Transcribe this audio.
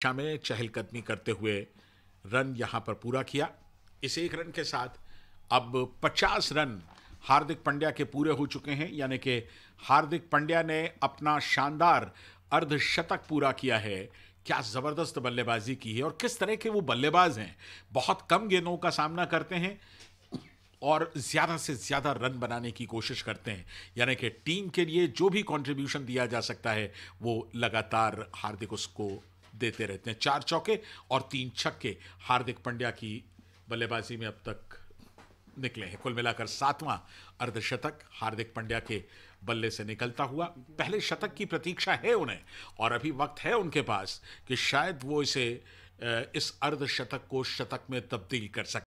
दिशा में चहलकदमी करते हुए रन यहाँ पर पूरा किया। इस एक रन के साथ अब 50 रन हार्दिक पंड्या के पूरे हो चुके हैं, यानी कि हार्दिक पंड्या ने अपना शानदार अर्धशतक पूरा किया है। क्या ज़बरदस्त बल्लेबाजी की है और किस तरह के वो बल्लेबाज हैं। बहुत कम गेंदों का सामना करते हैं और ज़्यादा से ज़्यादा रन बनाने की कोशिश करते हैं। यानी कि टीम के लिए जो भी कंट्रीब्यूशन दिया जा सकता है, वो लगातार हार्दिक उसको देते रहते हैं। चार चौके और तीन छक्के। हार्दिक पंड्या की बल्लेबाजी में अब तक निकले हैं। कुल मिलाकर सातवां अर्धशतक हार्दिक पंड्या के बल्ले से निकलता हुआ। पहले शतक की प्रतीक्षा है उन्हें और अभी वक्त है उनके पास कि शायद वो इसे इस अर्धशतक को शतक में तब्दील कर सके।